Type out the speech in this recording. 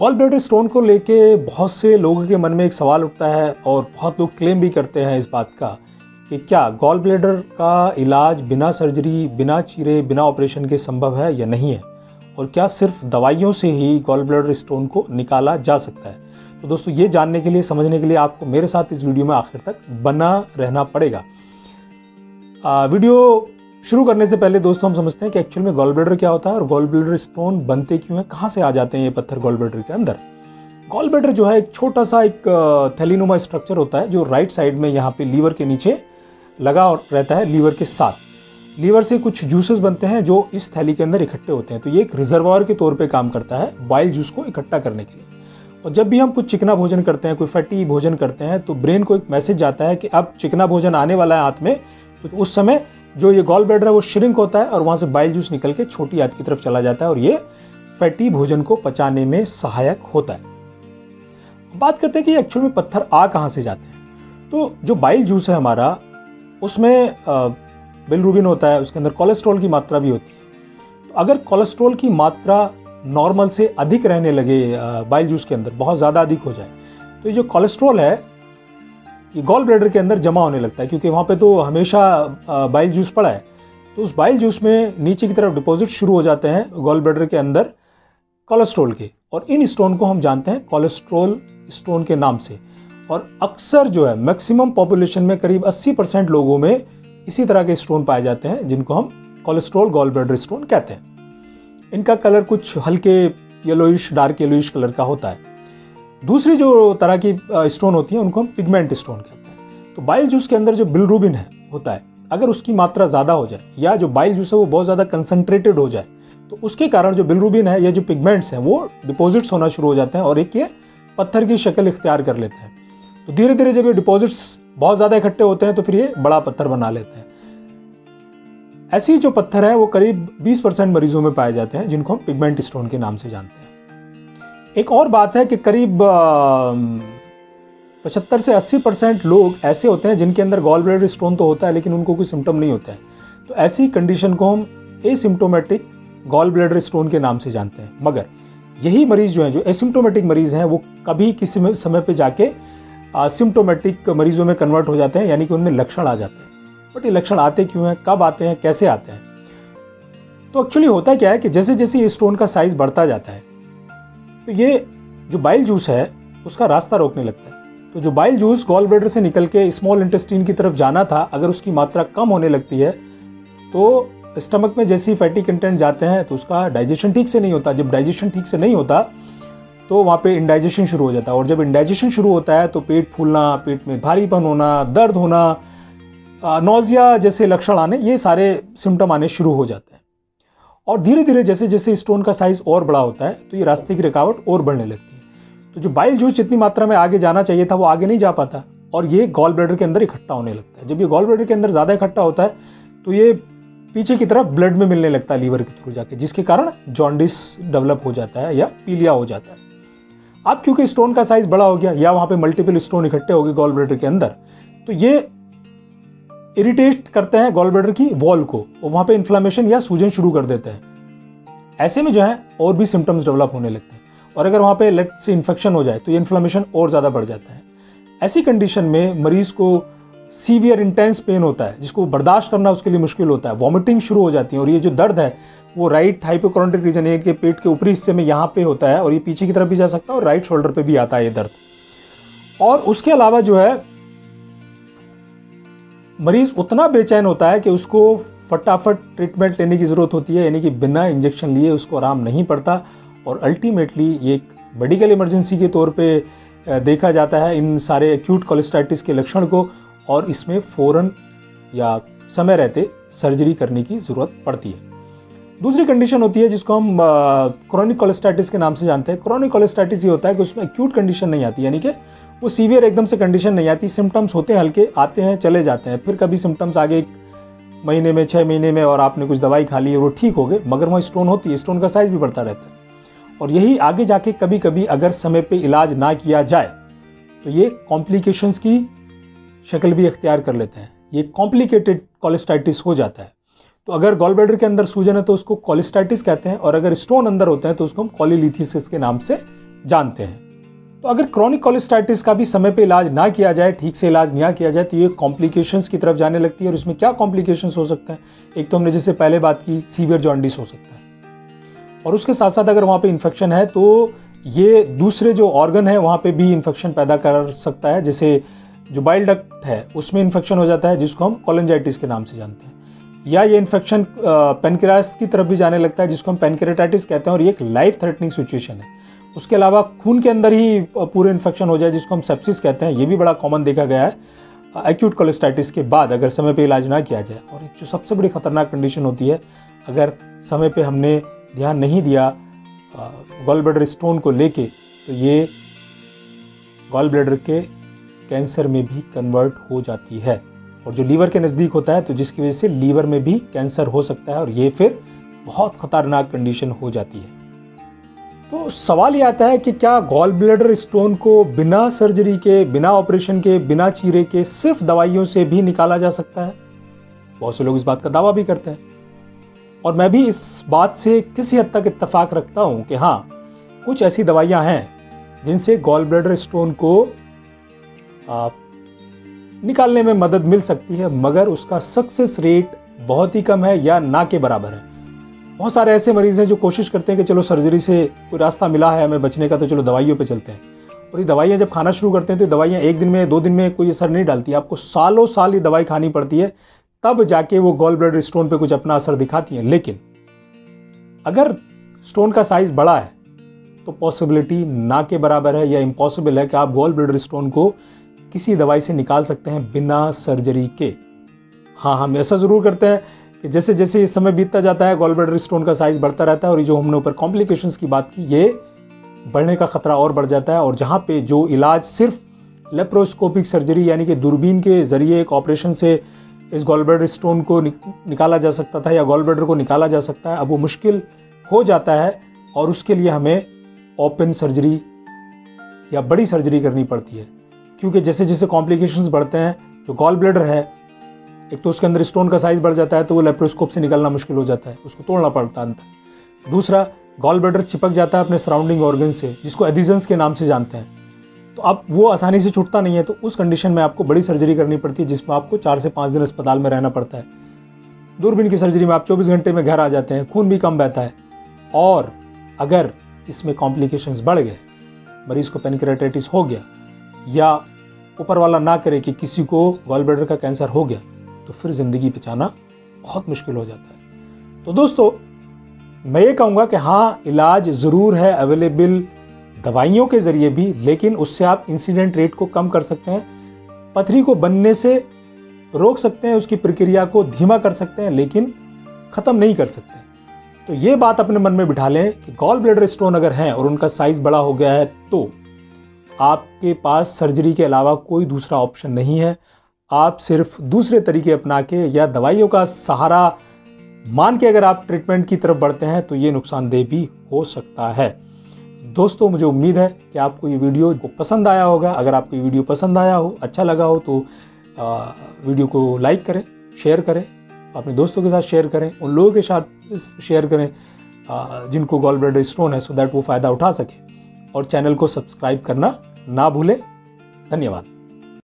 Gall bladder stone को लेके बहुत से लोगों के मन में एक सवाल उठता है और बहुत लोग क्लेम भी करते हैं इस बात का कि क्या गॉल ब्लैडर का इलाज बिना सर्जरी बिना चीरे बिना ऑपरेशन के संभव है या नहीं है? और क्या सिर्फ़ दवाइयों से ही गॉल ब्लैडर स्टोन को निकाला जा सकता है? तो दोस्तों ये जानने के लिए समझने के लिए आपको मेरे साथ इस वीडियो में आखिर तक बना रहना पड़ेगा। आ, वीडियो शुरू करने से पहले दोस्तों हम समझते हैं कि एक्चुअल में गॉल ब्लेडर क्या होता है और गॉल ब्लेडर स्टोन बनते क्यों हैं? कहाँ से आ जाते हैं ये पत्थर गॉल ब्लेडर के अंदर? गॉल ब्लेडर जो है एक छोटा सा एक थैलीनुमा स्ट्रक्चर होता है जो राइट साइड में यहाँ पे लीवर के नीचे लगा रहता है लीवर के साथ। लीवर से कुछ जूसेस बनते हैं जो इस थैली के अंदर इकट्ठे होते हैं। तो ये एक रिजर्वायर के तौर पे काम करता है बाइल जूस को इकट्ठा करने के लिए। और जब भी हम कुछ चिकना भोजन करते हैं, कोई फैटी भोजन करते हैं तो ब्रेन को एक मैसेज जाता है कि अब चिकना भोजन आने वाला है हाथ में तो उस समय जो ये गॉल ब्लैडर है, वो श्रिंक होता है और वहाँ से बाइल जूस निकल के छोटी आंत की तरफ़ चला जाता है और ये फैटी भोजन को पचाने में सहायक होता है। बात करते हैं कि एक्चुअल में पत्थर आ कहाँ से जाते हैं। तो जो बाइल जूस है हमारा, उसमें बिलरूबिन होता है, उसके अंदर कोलेस्ट्रॉल की मात्रा भी होती है। तो अगर कोलेस्ट्रॉल की मात्रा नॉर्मल से अधिक रहने लगे बाइल जूस के अंदर, बहुत ज़्यादा अधिक हो जाए तो ये जो कोलेस्ट्रॉल है ये गॉल ब्लेडर के अंदर जमा होने लगता है, क्योंकि वहाँ पे तो हमेशा बाइल जूस पड़ा है। तो उस बाइल जूस में नीचे की तरफ़ डिपॉजिट शुरू हो जाते हैं गॉल ब्लेडर के अंदर कोलेस्ट्रोल के। और इन स्टोन को हम जानते हैं कोलेस्ट्रोल स्टोन के नाम से। और अक्सर जो है मैक्सिमम पॉपुलेशन में करीब 80 परसेंट लोगों में इसी तरह के स्टोन पाए जाते हैं, जिनको हम कोलेस्ट्रोल गॉल ब्लेडर स्टोन कहते हैं। इनका कलर कुछ हल्के येलोइश डार्क येलोइश कलर का होता है। दूसरी जो तरह की स्टोन होती है, उनको हम पिगमेंट स्टोन कहते हैं। तो बाइल जूस के अंदर जो बिलरूबिन है, होता है, अगर उसकी मात्रा ज़्यादा हो जाए, या जो बाइल जूस है वो बहुत ज़्यादा कंसनट्रेटेड हो जाए तो उसके कारण जो बिलरूबिन है, या जो पिगमेंट्स हैं, वो डिपॉजिट्स होना शुरू हो जाते हैं और एक ये पत्थर की शक्ल इख्तियार कर लेते हैं। तो धीरे धीरे जब ये डिपॉजिट्स बहुत ज़्यादा इकट्ठे होते हैं तो फिर ये बड़ा पत्थर बना लेते हैं। ऐसी जो पत्थर है, वो करीब 20 परसेंट मरीजों में पाए जाते हैं, जिनको हम पिगमेंट स्टोन के नाम से जानते हैं। एक और बात है कि करीब पचहत्तर से अस्सी परसेंट लोग ऐसे होते हैं जिनके अंदर गॉल ब्लेडर स्टोन तो होता है, लेकिन उनको कोई सिम्टम नहीं होता है। तो ऐसी कंडीशन को हम एसिम्टोमेटिक गॉल ब्लेडर स्टोन के नाम से जानते हैं। मगर, यही मरीज़ जो हैं, जो एसिम्टोमेटिक मरीज़ हैं, वो कभी किसी समय पे जाके सिम्टोमेटिक मरीजों में कन्वर्ट हो जाते हैं, यानी कि उनमें लक्षण आ जाते हैं। बट ये लक्षण आते क्यों हैं, कब आते हैं, कैसे आते हैं? तो एक्चुअली होता क्या है कि जैसे जैसे ये स्टोन का साइज़ बढ़ता जाता है तो ये जो बाइल जूस है, उसका रास्ता रोकने लगता है। तो जो बाइल जूस गॉल ब्लेडर से निकल के स्मॉल इंटेस्टीन की तरफ़ जाना था, अगर उसकी मात्रा कम होने लगती है तो स्टमक में जैसी फैटी कंटेंट जाते हैं तो उसका डाइजेशन ठीक से नहीं होता। जब डाइजेशन ठीक से नहीं होता तो वहाँ पे इंडाइजेशन शुरू हो जाता है। और जब इंडाइजेशन शुरू होता है तो पेट फूलना, पेट में भारीपन होना, दर्द होना नोजिया जैसे लक्षण आने, ये सारे सिम्टम आने शुरू हो जाते हैं। और धीरे धीरे जैसे जैसे स्टोन का साइज़ और बड़ा होता है तो ये रास्ते की रुकावट और बढ़ने लगती है। तो जो बाइल जूस जितनी मात्रा में आगे जाना चाहिए था, वो आगे नहीं जा पाता और ये गॉल ब्लेडर के अंदर इकट्ठा होने लगता है। जब ये गॉल ब्लेडर के अंदर ज़्यादा इकट्ठा होता है तो ये पीछे की तरफ़ ब्लड में मिलने लगता है लीवर के थ्रू जाके, जिसके कारण जॉन्डिस डेवलप हो जाता है या पीलिया हो जाता है। अब क्योंकि स्टोन का साइज़ बड़ा हो गया, या वहाँ पे मल्टीपल स्टोन इकट्ठे हो गए गॉल ब्लेडर के अंदर तो ये इरिटेट करते हैं गॉल की वॉल को, और वहाँ पे इन्फ्लामेशन या सूजन शुरू कर देते हैं। ऐसे में जो है, और भी सिम्टम्स डेवलप होने लगते हैं। और अगर वहाँ पे लेट से इन्फेक्शन हो जाए तो ये इन्फ्लामेशन और ज़्यादा बढ़ जाता है। ऐसी कंडीशन में मरीज़ को सीवियर इंटेंस पेन होता है, जिसको बर्दाश्त करना उसके लिए मुश्किल होता है। वॉमिटिंग शुरू हो जाती है, और ये जो दर्द है, वो राइट हाइपोक्रोनिक रीजन यानी कि पेट के ऊपरी हिस्से में यहाँ पे होता है, और ये पीछे की तरफ़ भी जा सकता है, और राइट शोल्डर पे भी आता है ये दर्द। और उसके अलावा जो है मरीज़ उतना बेचैन होता है कि उसको फटाफट ट्रीटमेंट लेने की ज़रूरत होती है, यानी कि बिना इंजेक्शन लिए उसको आराम नहीं पड़ता। और अल्टीमेटली ये एक मेडिकल इमरजेंसी के तौर पे देखा जाता है इन सारे एक्यूट कोलेस्टाइटिस के लक्षण को, और इसमें फ़ौरन या समय रहते सर्जरी करने की ज़रूरत पड़ती है। दूसरी कंडीशन होती है जिसको हम क्रॉनिक कोलेस्टाइटिस के नाम से जानते हैं। क्रॉनिक कोलेस्टाइटिस ये होता है कि उसमें एक्यूट कंडीशन नहीं आती, यानी कि वो सीवियर एकदम से कंडीशन नहीं आती। सिम्टम्स होते हैं, हल्के आते हैं, चले जाते हैं। फिर कभी सिम्टम्स आगे एक महीने में छः महीने में और आपने कुछ दवाई खा ली है वो ठीक हो गए, मगर वहाँ स्टोन होती है स्टोन का साइज़ भी बढ़ता रहता है। और यही आगे जाके कभी कभी अगर समय पर इलाज ना किया जाए तो ये कॉम्प्लिकेशंस की शक्ल भी अख्तियार कर लेते हैं। ये कॉम्प्लिकेटेड कोलेस्टाइटिस हो जाता है। तो अगर गॉल ब्लैडर के अंदर सूजन है तो उसको कॉलिस्टाइटिस कहते हैं, और अगर स्टोन अंदर होते हैं तो उसको हम कॉलीलिथिसिस के नाम से जानते हैं। तो अगर क्रॉनिक कॉलिस्टाइटिस का भी समय पे इलाज ना किया जाए, ठीक से इलाज ना किया जाए तो ये कॉम्प्लिकेशंस की तरफ़ जाने लगती है, और इसमें क्या कॉम्प्लिकेशंस हो सकते हैं? एक तो हमने जैसे पहले बात की सीवियर जॉन्डिस हो सकता है। और उसके साथ साथ अगर वहाँ पे इन्फेक्शन है तो ये दूसरे जो ऑर्गन है, वहाँ पर भी इन्फेक्शन पैदा कर सकता है। जैसे जो बाइल डक्ट है, उसमें इन्फेक्शन हो जाता है, जिसको हम कॉलेंजाइटिस के नाम से जानते हैं। या ये इन्फेक्शन पेनक्रास की तरफ़ भी जाने लगता है, जिसको हम पेनक्रेटाइटिस कहते हैं, और ये एक लाइफ थ्रेटनिंग सिचुएशन है। उसके अलावा खून के अंदर ही पूरे इन्फेक्शन हो जाए, जिसको हम सेप्सिस कहते हैं, ये भी बड़ा कॉमन देखा गया है एक्यूट कोलेस्टाइटिस के बाद, अगर समय पे इलाज ना किया जाए। और जो सबसे बड़ी खतरनाक कंडीशन होती है, अगर समय पे हमने ध्यान नहीं दिया गॉल ब्लैडर स्टोन को लेके तो ये गॉल ब्लैडर के कैंसर में भी कन्वर्ट हो जाती है। और जो लीवर के नज़दीक होता है तो जिसकी वजह से लीवर में भी कैंसर हो सकता है और ये फिर बहुत ख़तरनाक कंडीशन हो जाती है। तो सवाल ये आता है कि क्या गॉल ब्लैडर स्टोन को बिना सर्जरी के, बिना ऑपरेशन के, बिना चीरे के सिर्फ़ दवाइयों से भी निकाला जा सकता है? बहुत से लोग इस बात का दावा भी करते हैं। और मैं भी इस बात से किसी हद तक इत्तेफाक रखता हूँ कि हाँ कुछ ऐसी दवाइयाँ हैं जिनसे गॉल ब्लैडर स्टोन को निकालने में मदद मिल सकती है, मगर उसका सक्सेस रेट बहुत ही कम है या ना के बराबर है। बहुत सारे ऐसे मरीज़ हैं जो कोशिश करते हैं कि चलो सर्जरी से कोई रास्ता मिला है, हमें बचने का तो चलो दवाइयों पे चलते हैं। और ये दवाइयाँ जब खाना शुरू करते हैं तो दवाइयाँ एक दिन में, दो दिन में कोई असर नहीं डालती। आपको सालों साल ये दवाई खानी पड़ती है, तब जाके वो गॉल ब्लड स्टोन पर कुछ अपना असर दिखाती हैं। लेकिन अगर स्टोन का साइज़ बड़ा है तो पॉसिबिलिटी ना के बराबर है या इम्पॉसिबल है कि आप गॉल ब्लड स्टोन को किसी दवाई से निकाल सकते हैं बिना सर्जरी के। हाँ हम ऐसा ज़रूर करते हैं कि जैसे जैसे इस समय बीतता जाता है गॉल ब्लडर स्टोन का साइज़ बढ़ता रहता है और ये जो हमने ऊपर कॉम्प्लिकेशंस की बात की, ये बढ़ने का खतरा और बढ़ जाता है और जहाँ पे जो इलाज सिर्फ़ लेप्रोस्कोपिक सर्जरी यानी कि दूरबीन के ज़रिए एक ऑपरेशन से इस गॉल ब्लडर स्टोन को निकाला जा सकता था या गॉल ब्लडर को निकाला जा सकता है, अब वो मुश्किल हो जाता है और उसके लिए हमें ओपन सर्जरी या बड़ी सर्जरी करनी पड़ती है। क्योंकि जैसे जैसे कॉम्प्लिकेशंस बढ़ते हैं, जो गॉल ब्लडर है, एक तो उसके अंदर स्टोन का साइज़ बढ़ जाता है तो वो लेप्रोस्कोप से निकलना मुश्किल हो जाता है, उसको तोड़ना पड़ता है अंदर। दूसरा गॉल ब्लडर चिपक जाता है अपने सराउंडिंग ऑर्गन से, जिसको एडिजन्स के नाम से जानते हैं। तो अब वो आसानी से छूटता नहीं है तो उस कंडीशन में आपको बड़ी सर्जरी करनी पड़ती है जिसमें आपको चार से पाँच दिन अस्पताल में रहना पड़ता है। दूरबीन की सर्जरी में आप 24 घंटे में घर आ जाते हैं, खून भी कम बहता है। और अगर इसमें कॉम्प्लिकेशंस बढ़ गए, मरीज़ को पेनक्रेटाइटिस हो गया, या ऊपर वाला ना करे कि किसी को गॉल ब्लैडर का कैंसर हो गया तो फिर ज़िंदगी बचाना बहुत मुश्किल हो जाता है। तो दोस्तों, मैं ये कहूँगा कि हाँ इलाज ज़रूर है अवेलेबल दवाइयों के ज़रिए भी, लेकिन उससे आप इंसिडेंट रेट को कम कर सकते हैं। पथरी को बनने से रोक सकते हैं, उसकी प्रक्रिया को धीमा कर सकते हैं, लेकिन ख़त्म नहीं कर सकते तो ये बात अपने मन में बिठा लें कि गॉल ब्लेडर स्टोन अगर हैं और उनका साइज़ बड़ा हो गया है तो आपके पास सर्जरी के अलावा कोई दूसरा ऑप्शन नहीं है। आप सिर्फ़ दूसरे तरीके अपना के या दवाइयों का सहारा मान के अगर आप ट्रीटमेंट की तरफ़ बढ़ते हैं तो ये नुकसानदेह भी हो सकता है। दोस्तों मुझे उम्मीद है कि आपको ये वीडियो को पसंद आया होगा। अगर आपको ये वीडियो पसंद आया हो अच्छा लगा हो तो आ, वीडियो को लाइक करें शेयर करें अपने दोस्तों के साथ शेयर करें उन लोगों के साथ शेयर करें आ, जिनको गॉल ब्लड स्टोन है सो दैट वो फ़ायदा उठा सके। और चैनल को सब्सक्राइब करना ना भूलें। धन्यवाद।